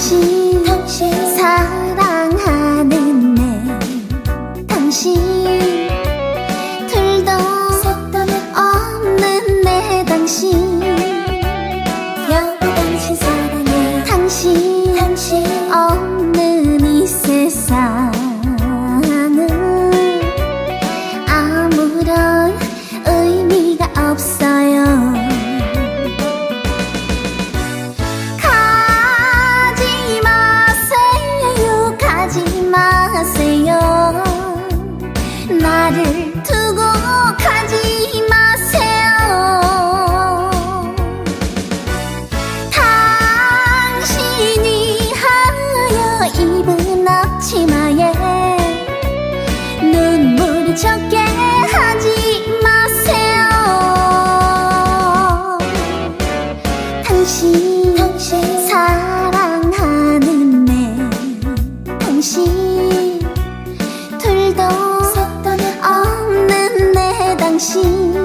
당신, 당신. 사랑하는 내 당신. 입은 앞치마에 눈물이 적게 하지 마세요. 당신 당신 사랑하는 내 당신. 둘도 없는 내 당신.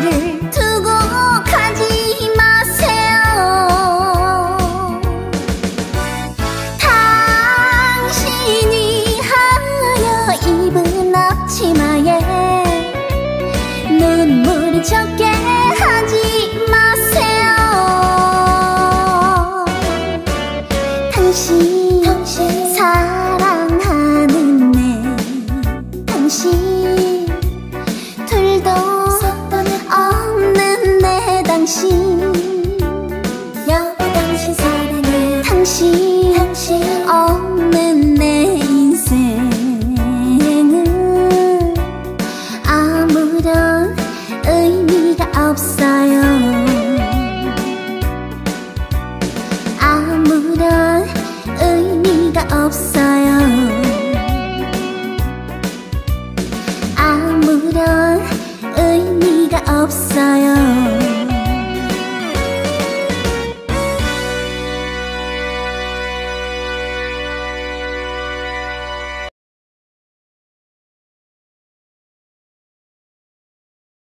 나를 두고 가지 마세요. 당신이 하여 입은 앞치마에 눈물이 적게 하지 마세요 당신 여보 당신 사랑해 당신, 당신 없는 내 인생은 아무런 의미가 없어요. 아무런 의미가 없어요. 아무런 의미가 없어요